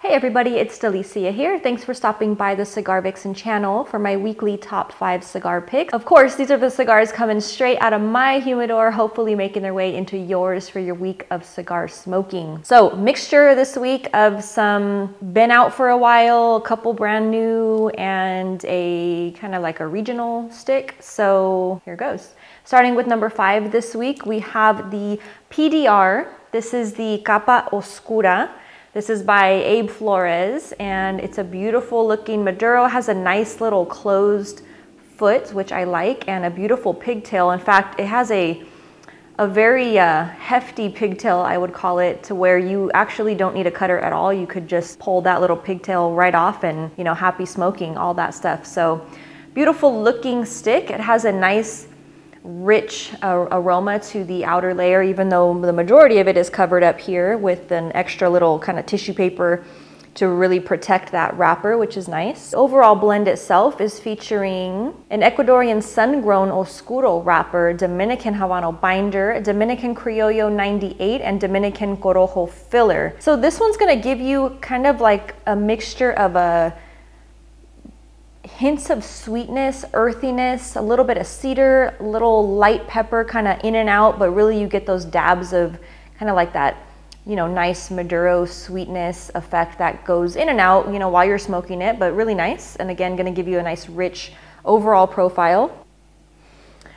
Hey everybody, it's Delicia here. Thanks for stopping by the Cigar Vixen channel for my weekly top five cigar picks. Of course, these are the cigars coming straight out of my humidor, hopefully making their way into yours for your week of cigar smoking. So mixture this week of some been out for a while, a couple brand new, and a kind of like a regional stick. So here goes. Starting with number five this week, we have the PDR. This is the Capa Oscura. This is by Abe Flores and it's a beautiful looking Maduro. has a nice little closed foot, which I like, and a beautiful pigtail. In fact, it has a a very uh, hefty pigtail, I would call it, to where you actually don't need a cutter at all. You could just pull that little pigtail right off and, you know, happy smoking, all that stuff. So beautiful looking stick. It has a nice rich uh, aroma to the outer layer, even though the majority of it is covered up here with an extra little kind of tissue paper to really protect that wrapper, which is nice. Overall blend itself is featuring an Ecuadorian sun-grown Oscuro wrapper, Dominican Habano binder, Dominican Criollo 98, and Dominican Corojo filler. So this one's gonna give you kind of like a mixture of a hints of sweetness, earthiness, a little bit of cedar, a little light pepper kind of in and out, but really you get those dabs of kind of like that, you know, nice Maduro sweetness effect that goes in and out, you know, while you're smoking it, but really nice. And again, gonna give you a nice rich overall profile.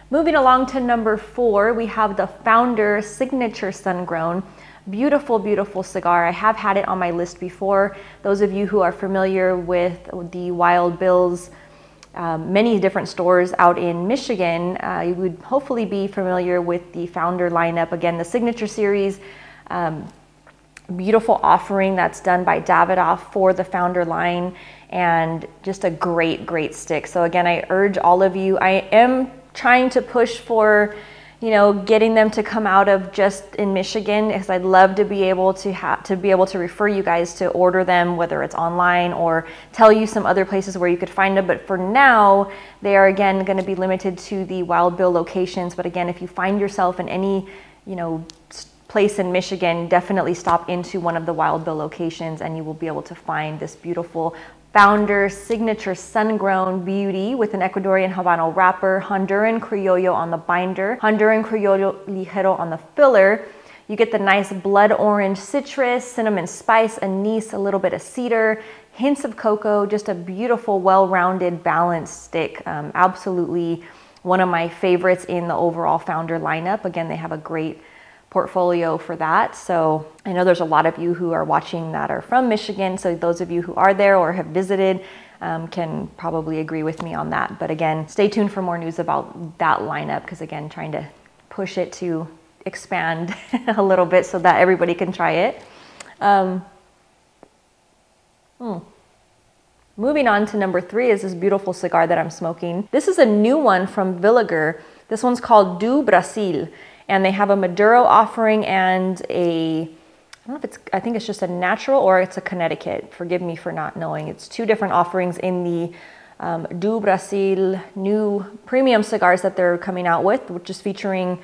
Moving along to number four, we have the Founder Signature Sun Grown. Beautiful, beautiful cigar. I have had it on my list before. Those of you who are familiar with the Wild Bill's um, many different stores out in Michigan, uh, you would hopefully be familiar with the Founder lineup. Again, the Signature Series, um, beautiful offering that's done by Davidoff for the Founder line and just a great, great stick. So again, I urge all of you, I am trying to push for you know, getting them to come out of just in Michigan because I'd love to be able to have to be able to refer you guys to order them, whether it's online or tell you some other places where you could find them. But for now, they are again going to be limited to the Wild Bill locations. But again, if you find yourself in any, you know, place in Michigan, definitely stop into one of the Wild Bill locations and you will be able to find this beautiful Founder Signature Sun-Grown Beauty with an Ecuadorian Habano wrapper, Honduran Criollo on the binder, Honduran Criollo Ligero on the filler. You get the nice blood orange citrus, cinnamon spice, anise, a little bit of cedar, hints of cocoa, just a beautiful, well-rounded, balanced stick. Um, absolutely one of my favorites in the overall Founder lineup. Again, they have a great portfolio for that. So I know there's a lot of you who are watching that are from Michigan. So those of you who are there or have visited um, can probably agree with me on that. But again, stay tuned for more news about that lineup because again, trying to push it to expand a little bit so that everybody can try it. Um, hmm. Moving on to number three is this beautiful cigar that I'm smoking. This is a new one from Villiger. This one's called Do Brasil and they have a Maduro offering and a I don't know if it's, I think it's just a natural or it's a Connecticut. Forgive me for not knowing. It's two different offerings in the um, Do Brasil new premium cigars that they're coming out with, which is featuring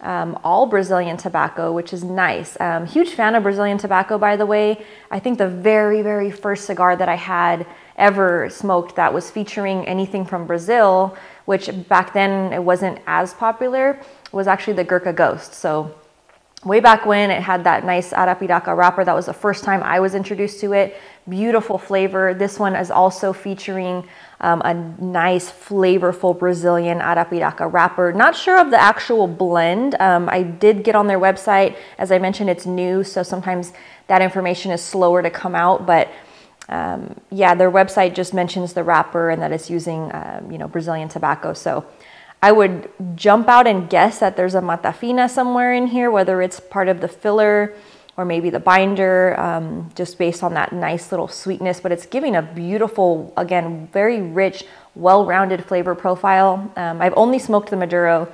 um, all Brazilian tobacco, which is nice. Um, huge fan of Brazilian tobacco, by the way. I think the very, very first cigar that I had ever smoked that was featuring anything from Brazil, which back then it wasn't as popular, was actually the Gurkha Ghost. So way back when it had that nice Arapiraca wrapper. That was the first time I was introduced to it. Beautiful flavor. This one is also featuring um, a nice flavorful Brazilian Arapiraca wrapper. Not sure of the actual blend. Um, I did get on their website. As I mentioned, it's new, so sometimes that information is slower to come out, but um, yeah, their website just mentions the wrapper and that it's using, um, you know, Brazilian tobacco. So I would jump out and guess that there's a Mata Fina somewhere in here, whether it's part of the filler or maybe the binder, um, just based on that nice little sweetness. But it's giving a beautiful, again, very rich, well-rounded flavor profile. Um, I've only smoked the Maduro,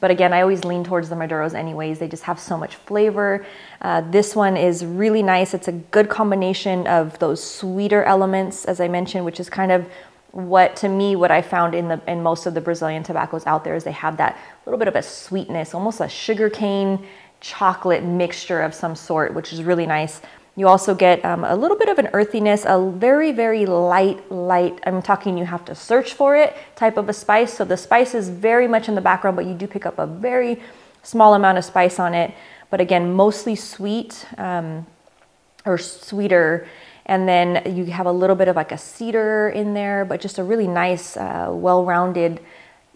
but again, I always lean towards the Maduros anyways. They just have so much flavor. Uh, this one is really nice. It's a good combination of those sweeter elements, as I mentioned, which is kind of what to me what I found in the in most of the Brazilian tobaccos out there is they have that little bit of a sweetness, almost a sugarcane chocolate mixture of some sort, which is really nice. You also get um, a little bit of an earthiness, a very, very light, light, I'm talking you have to search for it type of a spice. So the spice is very much in the background, but you do pick up a very small amount of spice on it. But again, mostly sweet um, or sweeter. And then you have a little bit of like a cedar in there, but just a really nice, uh, well-rounded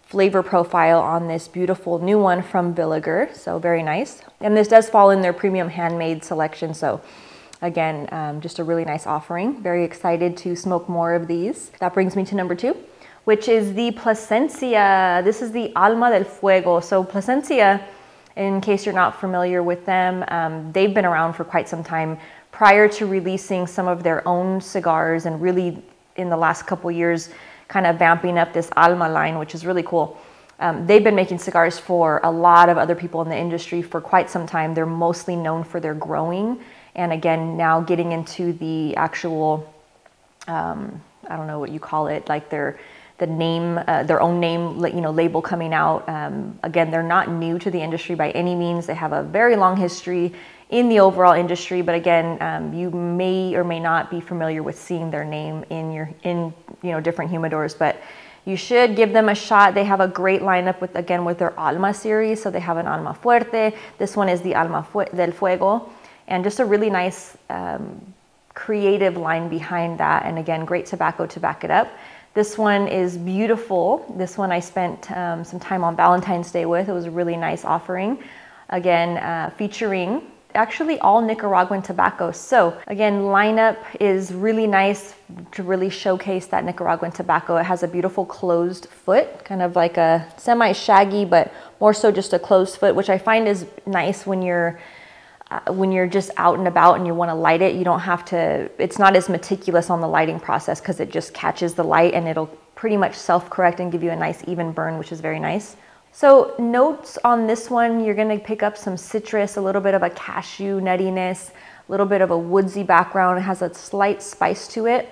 flavor profile on this beautiful new one from Villiger. So very nice. And this does fall in their premium handmade selection. So Again, um, just a really nice offering. Very excited to smoke more of these. That brings me to number two, which is the Plasencia. This is the Alma del Fuego. So Plasencia, in case you're not familiar with them, um, they've been around for quite some time. Prior to releasing some of their own cigars and really in the last couple years, kind of vamping up this Alma line, which is really cool. Um, they've been making cigars for a lot of other people in the industry for quite some time. They're mostly known for their growing and again now getting into the actual um, I don't know what you call it like their the name uh, their own name you know label coming out um, again they're not new to the industry by any means they have a very long history in the overall industry but again um, you may or may not be familiar with seeing their name in your in you know different humidors but you should give them a shot. They have a great lineup with again with their Alma series. So they have an Alma Fuerte. This one is the Alma del Fuego and just a really nice um, creative line behind that. And again, great tobacco to back it up. This one is beautiful. This one I spent um, some time on Valentine's Day with. It was a really nice offering. Again, uh, featuring actually all Nicaraguan tobacco. So again, lineup is really nice to really showcase that Nicaraguan tobacco. It has a beautiful closed foot, kind of like a semi-shaggy, but more so just a closed foot, which I find is nice when you're uh, when you're just out and about and you want to light it, you don't have to, it's not as meticulous on the lighting process because it just catches the light and it'll pretty much self-correct and give you a nice even burn, which is very nice. So notes on this one, you're gonna pick up some citrus, a little bit of a cashew nuttiness, a little bit of a woodsy background. It has a slight spice to it.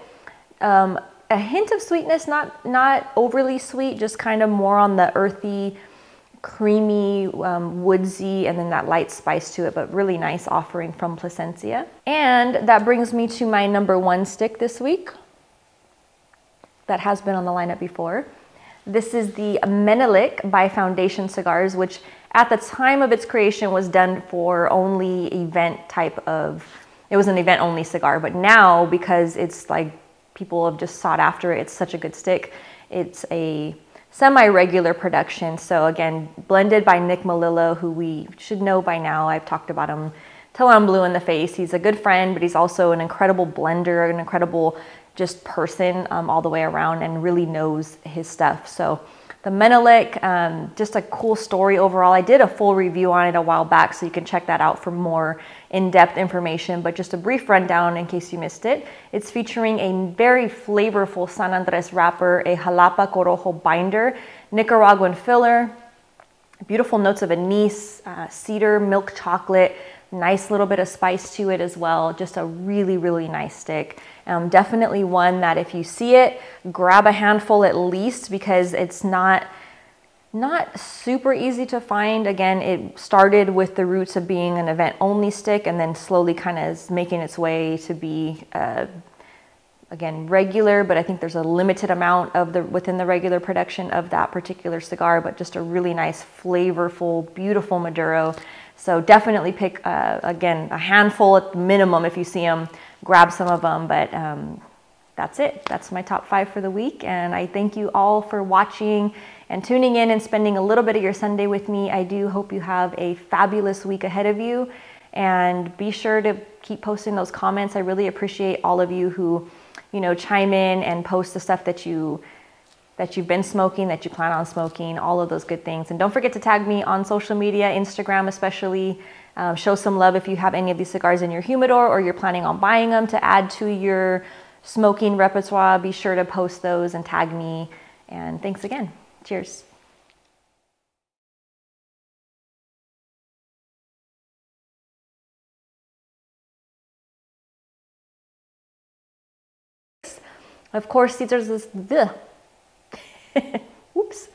Um, a hint of sweetness, not, not overly sweet, just kind of more on the earthy, creamy, um, woodsy, and then that light spice to it, but really nice offering from Plasencia. And that brings me to my number one stick this week that has been on the lineup before. This is the Menelik by Foundation Cigars, which at the time of its creation was done for only event type of, it was an event only cigar, but now because it's like people have just sought after it, it's such a good stick. It's a semi-regular production. So again, blended by Nick Melillo, who we should know by now. I've talked about him till I'm blue in the face. He's a good friend, but he's also an incredible blender, an incredible just person um, all the way around and really knows his stuff. So the Menelik, um, just a cool story overall. I did a full review on it a while back, so you can check that out for more in-depth information, but just a brief rundown in case you missed it. It's featuring a very flavorful San Andres wrapper, a Jalapa Corojo binder, Nicaraguan filler, beautiful notes of anise, uh, cedar, milk chocolate, nice little bit of spice to it as well. Just a really, really nice stick. Um, definitely one that if you see it, grab a handful at least because it's not not super easy to find. Again, it started with the roots of being an event only stick and then slowly kind of making its way to be uh, again regular but i think there's a limited amount of the within the regular production of that particular cigar but just a really nice flavorful beautiful maduro so definitely pick uh, again a handful at minimum if you see them grab some of them. But um, that's it. That's my top five for the week. And I thank you all for watching and tuning in and spending a little bit of your Sunday with me. I do hope you have a fabulous week ahead of you. And be sure to keep posting those comments. I really appreciate all of you who, you know, chime in and post the stuff that you that you've been smoking, that you plan on smoking, all of those good things. And don't forget to tag me on social media, Instagram especially. Um, show some love if you have any of these cigars in your humidor or you're planning on buying them to add to your smoking repertoire. Be sure to post those and tag me. And thanks again. Cheers. Of course, these are Ups.